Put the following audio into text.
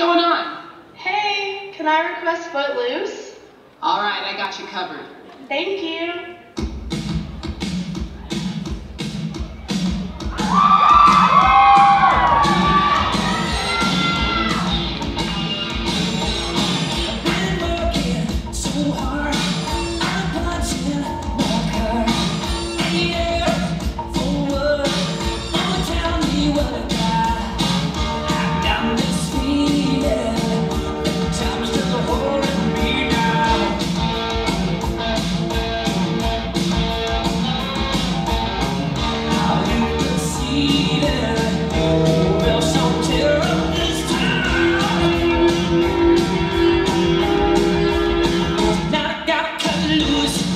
going on? Hey, can I request Footloose? All right, I got you covered. Thank you. Jesus